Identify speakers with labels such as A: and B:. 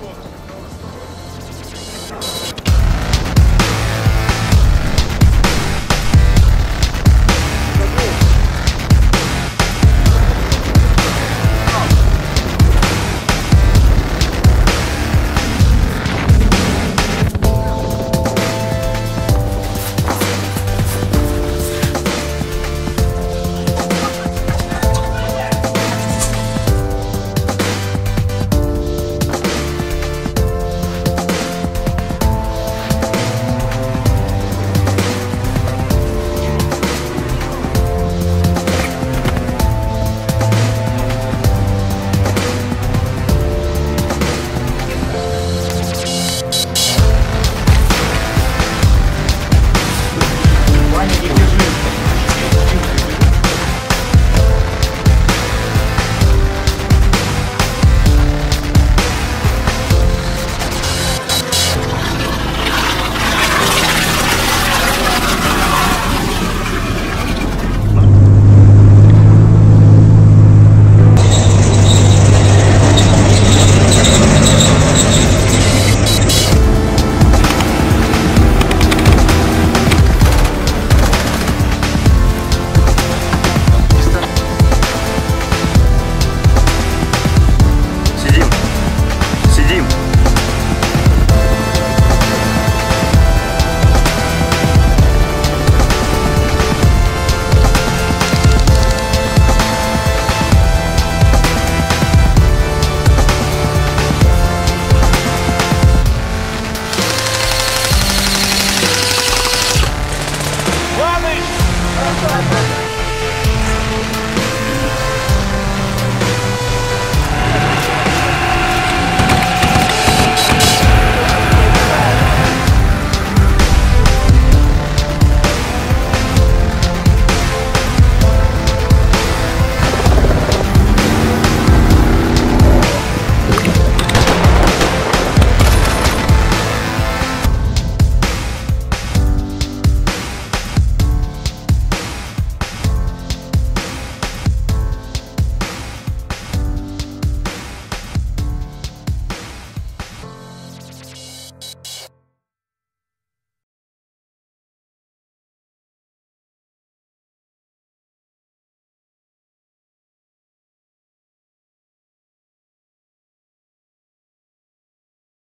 A: Wolfsburg.